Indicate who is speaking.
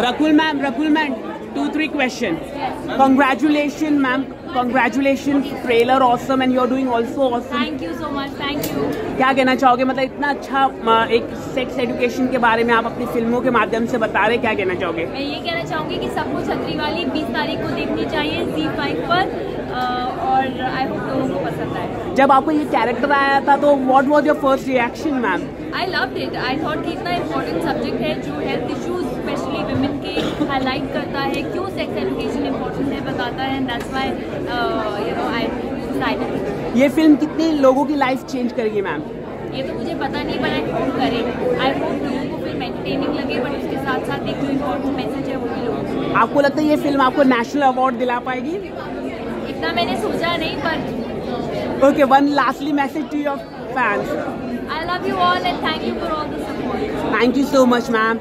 Speaker 1: Rakul ma'am, Rakul ma'am, two, three questions. Yes. Congratulations ma'am, congratulations, trailer awesome and you're doing also awesome.
Speaker 2: Thank you so much, thank you.
Speaker 1: क्या कहना चाहोगे मतलब इतना अच्छा एक sex education के बारे में आप अपनी फ़िल्मों के माध्यम से बता रहे क्या कहना चाहोगे
Speaker 2: मैं ये कहना चाहूँगी कि सबको छतरी वाली 20 तारीख को देखनी चाहिए जी फाइव पर अ, और आई होप लोगों को पसंद आए
Speaker 1: जब आपको ये कैरेक्टर आया था तो what was your first reaction ma'am
Speaker 2: I love it I thought कि इतना इम्पोर्टेंट सब्जेक्ट है जो हेल्थ इश्यूज़ स्पेशली वुमेन के हाईलाइट करता है क्यों सेक्स एजुकेशन इम्पोर्टेंट है बताता है that's why you know I
Speaker 1: ये फ़िल्म कितने लोगों की लाइफ चेंज करेगी मैम
Speaker 2: ये तो मुझे पता नहीं पर आई होप करे। आई होप लोगों को फ़िल्म एंटरटेनिंग लगे बट उसके साथ साथ एक जो इम्पोर्टेंट मैसेज है वो भी लोगों को।
Speaker 1: आपको लगता है ये फ़िल्म आपको नेशनल अवार्ड दिला पाएगी?
Speaker 2: इतना मैंने सोचा नहीं पर
Speaker 1: Okay, one lastly message to your fans.
Speaker 2: I love you all and thank you for all the support.
Speaker 1: Thank you so much, ma'am.